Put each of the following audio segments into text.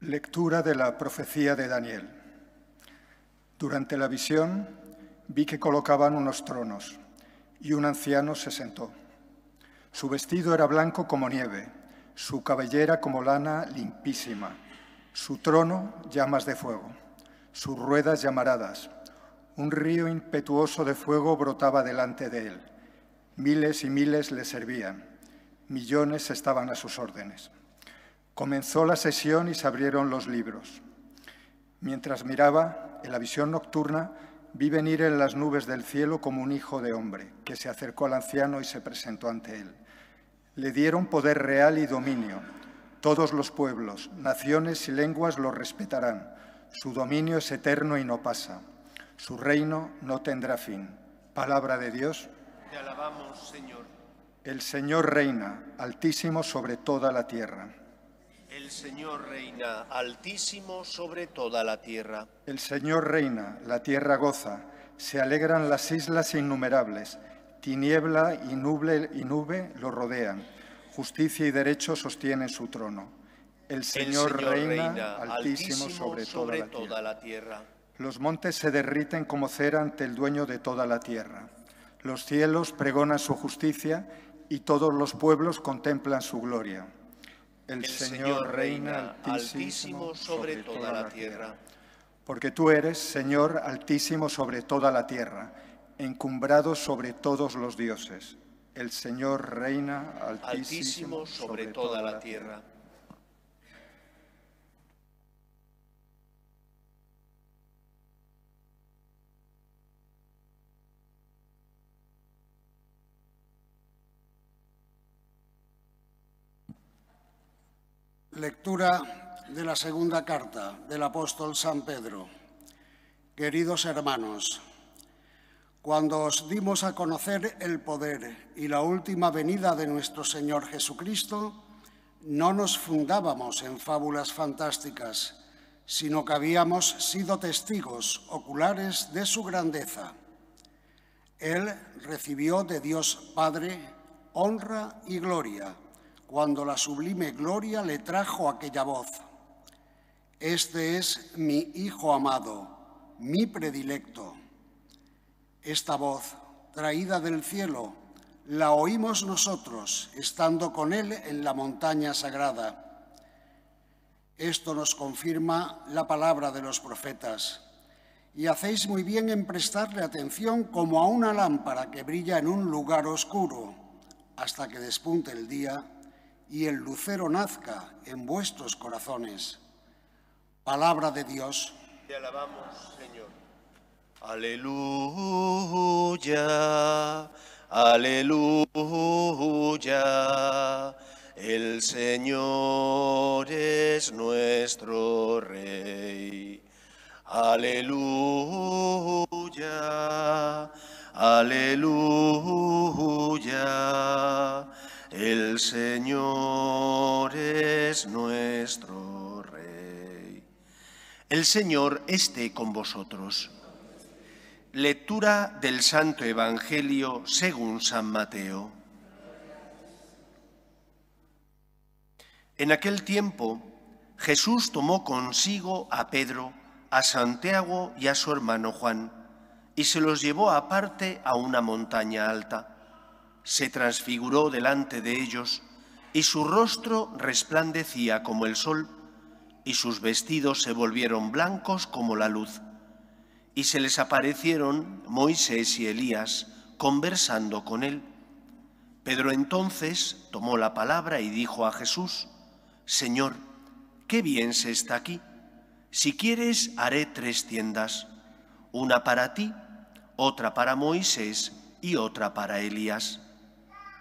Lectura de la profecía de Daniel. Durante la visión vi que colocaban unos tronos y un anciano se sentó. Su vestido era blanco como nieve, su cabellera como lana limpísima, su trono llamas de fuego, sus ruedas llamaradas. Un río impetuoso de fuego brotaba delante de él. Miles y miles le servían, millones estaban a sus órdenes. Comenzó la sesión y se abrieron los libros. Mientras miraba, en la visión nocturna, vi venir en las nubes del cielo como un hijo de hombre, que se acercó al anciano y se presentó ante él. Le dieron poder real y dominio. Todos los pueblos, naciones y lenguas lo respetarán. Su dominio es eterno y no pasa. Su reino no tendrá fin. Palabra de Dios. Te alabamos, Señor. El Señor reina, altísimo sobre toda la tierra. El Señor reina altísimo sobre toda la tierra. El Señor reina, la tierra goza, se alegran las islas innumerables, tiniebla y nube, y nube lo rodean, justicia y derecho sostienen su trono. El Señor, El Señor reina, altísimo, sobre, toda, la, toda la tierra. Los montes se derriten como cera ante el dueño de toda la tierra. Los cielos pregonan su justicia y todos los pueblos contemplan su gloria. El, Señor reina altísimo, sobre toda la tierra. Porque tú eres, Señor, altísimo sobre toda la tierra, encumbrado sobre todos los dioses. El Señor reina Altísimo sobre toda la tierra. Lectura de la segunda carta del apóstol San Pedro. Queridos hermanos, cuando os dimos a conocer el poder y la última venida de nuestro Señor Jesucristo, no nos fundábamos en fábulas fantásticas, sino que habíamos sido testigos oculares de su grandeza. Él recibió de Dios Padre honra y gloria cuando la sublime gloria le trajo aquella voz. Este es mi Hijo amado, mi predilecto. Esta voz, traída del cielo, la oímos nosotros, estando con Él en la montaña sagrada. Esto nos confirma la palabra de los profetas. Y hacéis muy bien en prestarle atención como a una lámpara que brilla en un lugar oscuro, hasta que despunte el día y el lucero nazca en vuestros corazones. Palabra de Dios. Te alabamos, Señor. Aleluya, aleluya. El Señor es nuestro Rey. Aleluya, aleluya. El Señor es nuestro Rey. El Señor esté con vosotros. Lectura del Santo Evangelio según San Mateo. En aquel tiempo Jesús tomó consigo a Pedro, a Santiago y a su hermano Juan, y se los llevó aparte a una montaña alta. Se transfiguró delante de ellos, y su rostro resplandecía como el sol, y sus vestidos se volvieron blancos como la luz. Y se les aparecieron Moisés y Elías conversando con él. Pedro entonces tomó la palabra y dijo a Jesús, Señor, qué bien se está aquí. Si quieres, haré tres tiendas, una para ti, otra para Moisés y otra para Elías.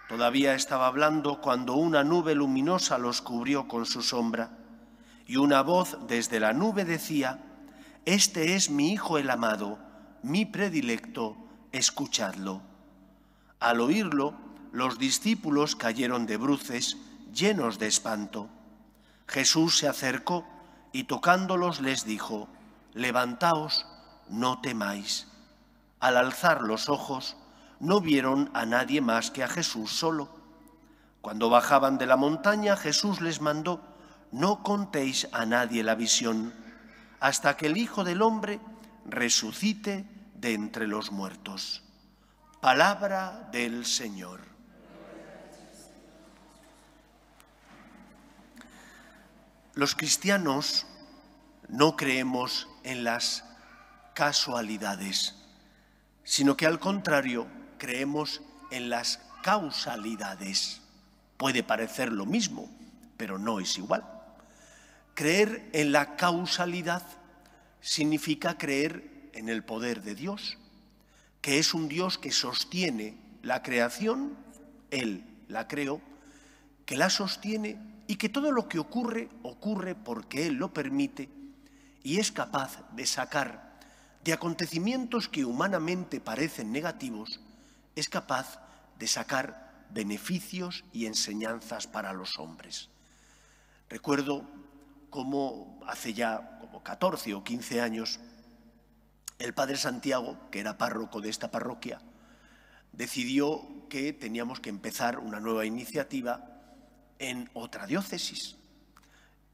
Todavía estaba hablando cuando una nube luminosa los cubrió con su sombra, y una voz desde la nube decía, Este es mi Hijo el amado, mi predilecto, escuchadlo. Al oírlo, los discípulos cayeron de bruces, llenos de espanto. Jesús se acercó y tocándolos les dijo, Levantaos, no temáis. Al alzar los ojos, no vieron a nadie más que a Jesús solo. Cuando bajaban de la montaña, Jesús les mandó, no contéis a nadie la visión hasta que el Hijo del Hombre resucite de entre los muertos. Palabra del Señor. Los cristianos no creemos en las casualidades, sino que al contrario creemos en las causalidades. Puede parecer lo mismo, pero no es igual. Creer en la causalidad significa creer en el poder de Dios, que es un Dios que sostiene la creación, Él la creó, que la sostiene y que todo lo que ocurre ocurre porque Él lo permite y es capaz de sacar de acontecimientos que humanamente parecen negativos, es capaz de sacar beneficios y enseñanzas para los hombres. Recuerdo cómo hace ya como 14 o 15 años el padre Santiago, que era párroco de esta parroquia, decidió que teníamos que empezar una nueva iniciativa en otra diócesis.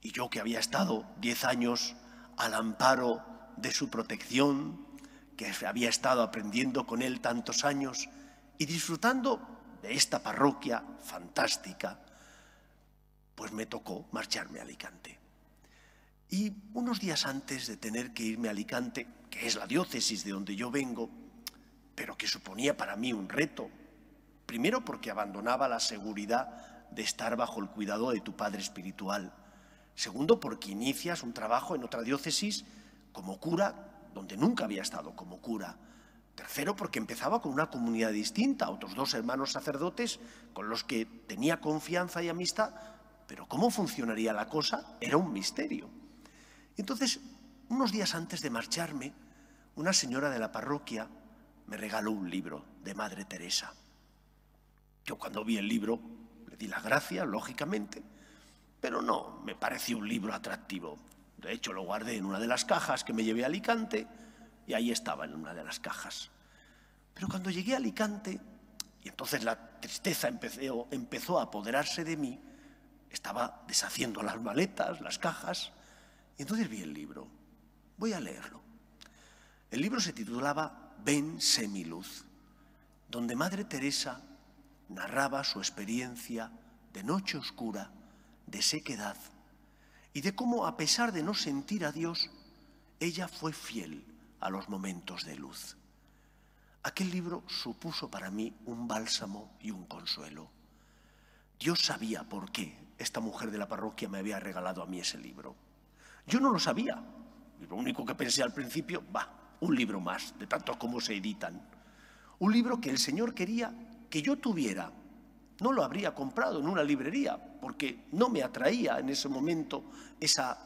Y yo que había estado 10 años al amparo de su protección, que había estado aprendiendo con él tantos años y disfrutando de esta parroquia fantástica, pues me tocó marcharme a Alicante. Y unos días antes de tener que irme a Alicante, que es la diócesis de donde yo vengo, pero que suponía para mí un reto, primero porque abandonaba la seguridad de estar bajo el cuidado de tu padre espiritual, segundo porque inicias un trabajo en otra diócesis como cura, donde nunca había estado como cura, Tercero, porque empezaba con una comunidad distinta, otros dos hermanos sacerdotes con los que tenía confianza y amistad, pero cómo funcionaría la cosa era un misterio. Entonces, unos días antes de marcharme, una señora de la parroquia me regaló un libro de Madre Teresa. Yo cuando vi el libro le di las gracias, lógicamente, pero no me pareció un libro atractivo. De hecho, lo guardé en una de las cajas que me llevé a Alicante y ahí estaba en una de las cajas. Pero cuando llegué a Alicante, y entonces la tristeza empezó, empezó a apoderarse de mí, estaba deshaciendo las maletas, las cajas, y entonces vi el libro. Voy a leerlo. El libro se titulaba Ven semiluz, donde Madre Teresa narraba su experiencia de noche oscura, de sequedad, y de cómo, a pesar de no sentir a Dios, ella fue fiel a los momentos de luz. Aquel libro supuso para mí un bálsamo y un consuelo. Dios sabía por qué esta mujer de la parroquia me había regalado a mí ese libro. Yo no lo sabía. Lo único que pensé al principio, va, un libro más, de tantos como se editan. Un libro que el Señor quería que yo tuviera. No lo habría comprado en una librería, porque no me atraía en ese momento esa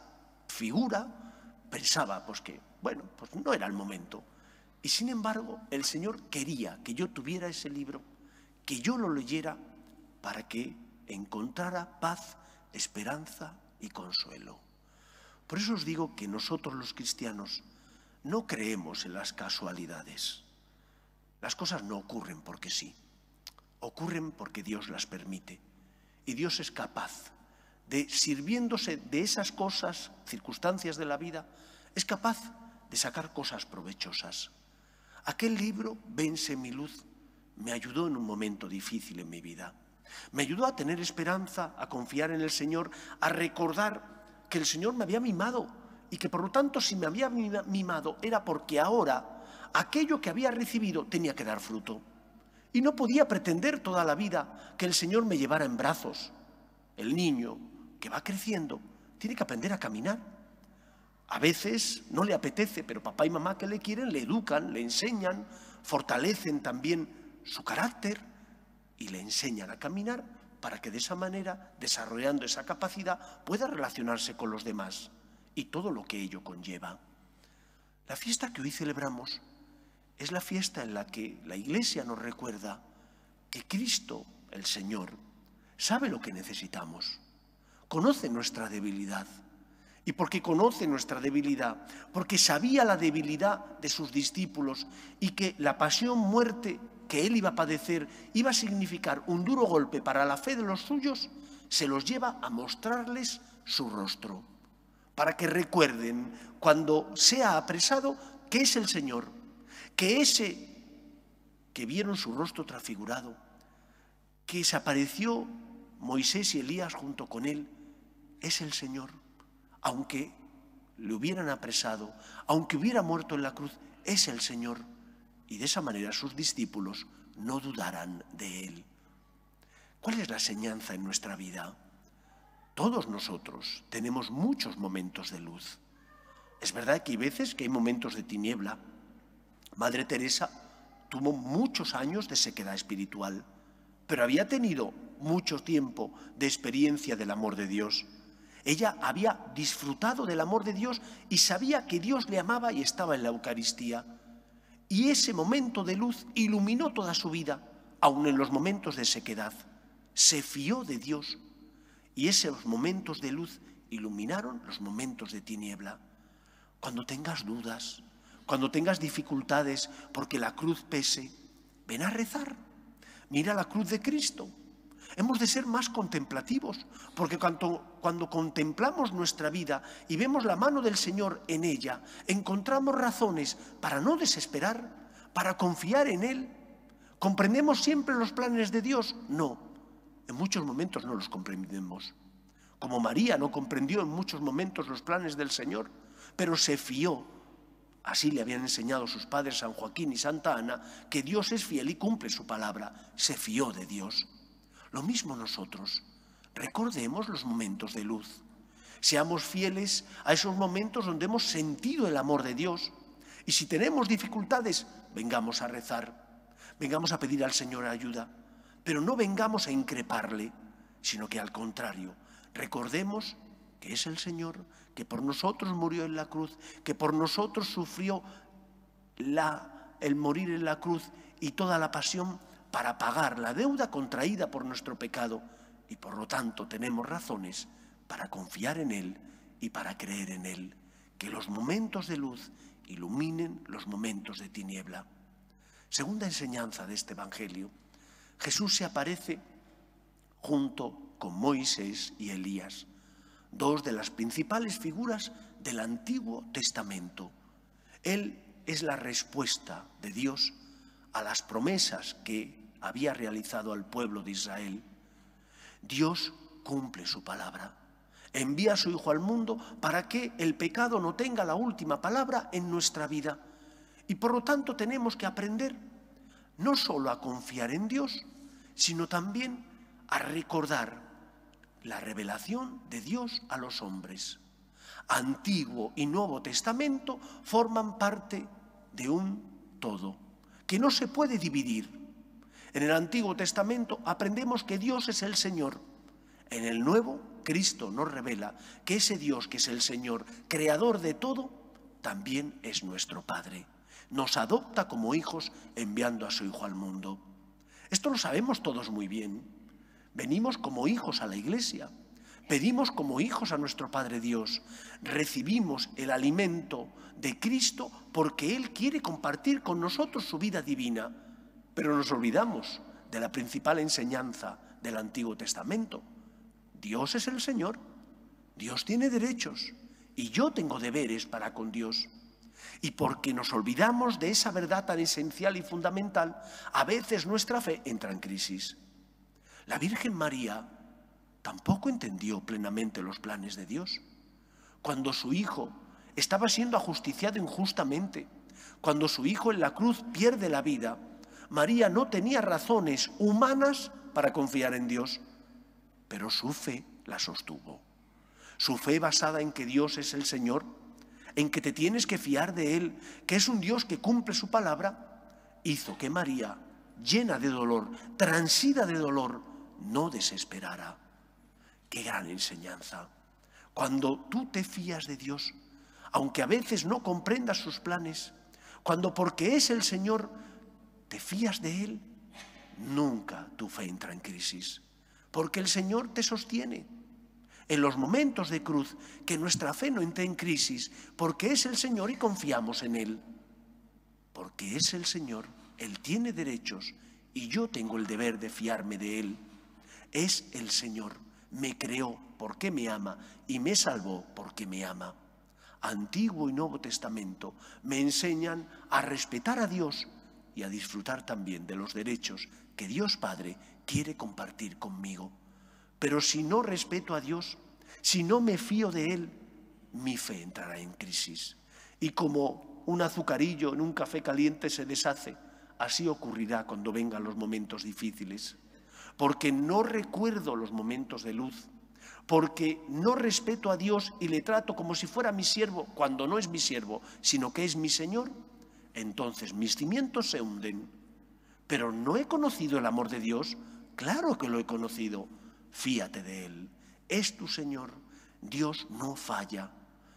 figura. Pensaba, pues que bueno, pues no era el momento. Y sin embargo, el Señor quería que yo tuviera ese libro, que yo lo leyera para que encontrara paz, esperanza y consuelo. Por eso os digo que nosotros los cristianos no creemos en las casualidades. Las cosas no ocurren porque sí, ocurren porque Dios las permite. Y Dios es capaz de, sirviéndose de esas cosas, circunstancias de la vida, es capaz de sacar cosas provechosas. Aquel libro, Vence mi luz, me ayudó en un momento difícil en mi vida. Me ayudó a tener esperanza, a confiar en el Señor, a recordar que el Señor me había mimado y que por lo tanto si me había mimado era porque ahora aquello que había recibido tenía que dar fruto. Y no podía pretender toda la vida que el Señor me llevara en brazos. El niño que va creciendo tiene que aprender a caminar. A veces no le apetece, pero papá y mamá que le quieren le educan, le enseñan, fortalecen también su carácter y le enseñan a caminar para que de esa manera, desarrollando esa capacidad, pueda relacionarse con los demás y todo lo que ello conlleva. La fiesta que hoy celebramos es la fiesta en la que la Iglesia nos recuerda que Cristo, el Señor, sabe lo que necesitamos, conoce nuestra debilidad y porque conoce nuestra debilidad, porque sabía la debilidad de sus discípulos y que la pasión, muerte que él iba a padecer iba a significar un duro golpe para la fe de los suyos, se los lleva a mostrarles su rostro, para que recuerden cuando sea apresado que es el Señor, que ese que vieron su rostro transfigurado, que se apareció Moisés y Elías junto con él, es el Señor, aunque le hubieran apresado, aunque hubiera muerto en la cruz, es el Señor. Y de esa manera sus discípulos no dudarán de Él. ¿Cuál es la enseñanza en nuestra vida? Todos nosotros tenemos muchos momentos de luz. Es verdad que hay veces que hay momentos de tiniebla. Madre Teresa tuvo muchos años de sequedad espiritual, pero había tenido mucho tiempo de experiencia del amor de Dios. Ella había disfrutado del amor de Dios y sabía que Dios le amaba y estaba en la Eucaristía. Y ese momento de luz iluminó toda su vida, aun en los momentos de sequedad. Se fió de Dios y esos momentos de luz iluminaron los momentos de tiniebla. Cuando tengas dudas, cuando tengas dificultades porque la cruz pese, ven a rezar. Mira la cruz de Cristo. Hemos de ser más contemplativos, porque cuando, cuando, contemplamos nuestra vida y vemos la mano del Señor en ella, encontramos razones para no desesperar, para confiar en Él. ¿Comprendemos siempre los planes de Dios? No, en muchos momentos no los comprendemos. Como María no comprendió en muchos momentos los planes del Señor, pero se fió. Así le habían enseñado sus padres San Joaquín y Santa Ana, que Dios es fiel y cumple su palabra. Se fió de Dios. Lo mismo nosotros. Recordemos los momentos de luz. Seamos fieles a esos momentos donde hemos sentido el amor de Dios. Y si tenemos dificultades, vengamos a rezar. Vengamos a pedir al Señor ayuda. Pero no vengamos a increparle, sino que al contrario, recordemos que es el Señor, que por nosotros murió en la cruz, que por nosotros sufrió la, el morir en la cruz y toda la pasión para pagar la deuda contraída por nuestro pecado y por lo tanto tenemos razones para confiar en Él y para creer en Él. Que los momentos de luz iluminen los momentos de tiniebla. Segunda enseñanza de este Evangelio. Jesús se aparece junto con Moisés y Elías, dos de las principales figuras del Antiguo Testamento. Él es la respuesta de Dios a las promesas que había realizado al pueblo de Israel. Dios cumple su palabra. Envía a su Hijo al mundo para que el pecado no tenga la última palabra en nuestra vida. Y por lo tanto tenemos que aprender no solo a confiar en Dios, sino también a recordar la revelación de Dios a los hombres. Antiguo y Nuevo Testamento forman parte de un todo, que no se puede dividir. En el Antiguo Testamento aprendemos que Dios es el Señor. En el Nuevo, Cristo nos revela que ese Dios que es el Señor, creador de todo, también es nuestro Padre. Nos adopta como hijos enviando a su Hijo al mundo. Esto lo sabemos todos muy bien. Venimos como hijos a la iglesia. Pedimos como hijos a nuestro Padre Dios. Recibimos el alimento de Cristo porque Él quiere compartir con nosotros su vida divina. Pero nos olvidamos de la principal enseñanza del Antiguo Testamento. Dios es el Señor, Dios tiene derechos y yo tengo deberes para con Dios. Y porque nos olvidamos de esa verdad tan esencial y fundamental, a veces nuestra fe entra en crisis. La Virgen María tampoco entendió plenamente los planes de Dios. Cuando su hijo estaba siendo ajusticiado injustamente, cuando su hijo en la cruz pierde la vida, María no tenía razones humanas para confiar en Dios, pero su fe la sostuvo. Su fe basada en que Dios es el Señor, en que te tienes que fiar de Él, que es un Dios que cumple su palabra, hizo que María, llena de dolor, transida de dolor, no desesperara. Qué gran enseñanza. Cuando tú te fías de Dios, aunque a veces no comprendas sus planes, cuando porque es el Señor te fías de Él, nunca tu fe entra en crisis, porque el Señor te sostiene. En los momentos de cruz, que nuestra fe no entre en crisis, porque es el Señor y confiamos en Él. Porque es el Señor, Él tiene derechos y yo tengo el deber de fiarme de Él. Es el Señor, me creó, porque me ama y me salvó porque me ama. Antiguo y Nuevo Testamento me enseñan a respetar a Dios y a disfrutar también de los derechos que Dios Padre quiere compartir conmigo. Pero si no respeto a Dios, si no me fío de Él, mi fe entrará en crisis. Y como un azucarillo en un café caliente se deshace, así ocurrirá cuando vengan los momentos difíciles. Porque no recuerdo los momentos de luz, porque no respeto a Dios y le trato como si fuera mi siervo, cuando no es mi siervo, sino que es mi Señor, entonces mis cimientos se hunden. Pero no he conocido el amor de Dios, claro que lo he conocido, fíate de Él, es tu Señor, Dios no falla.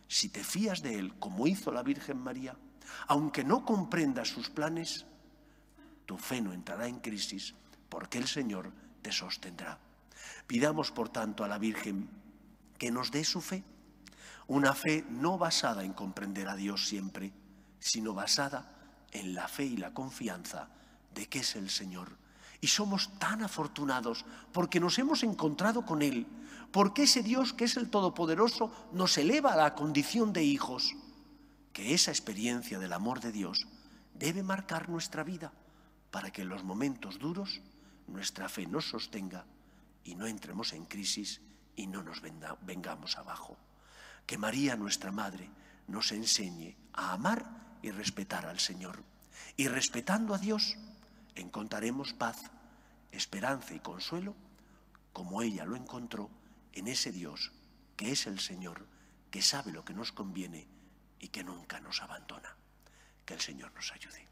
Si te fías de Él, como hizo la Virgen María, aunque no comprendas sus planes, tu fe no entrará en crisis, porque el Señor te sostendrá. Pidamos, por tanto, a la Virgen que nos dé su fe, una fe no basada en comprender a Dios siempre, sino basada en la fe y la confianza de que es el Señor. Y somos tan afortunados porque nos hemos encontrado con Él, porque ese Dios que es el Todopoderoso nos eleva a la condición de hijos, que esa experiencia del amor de Dios debe marcar nuestra vida para que en los momentos duros nuestra fe nos sostenga y no entremos en crisis y no nos vengamos abajo. Que María, nuestra Madre, nos enseñe a amar y respetar al Señor. Y respetando a Dios, encontraremos paz, esperanza y consuelo, como ella lo encontró en ese Dios que es el Señor, que sabe lo que nos conviene y que nunca nos abandona. Que el Señor nos ayude.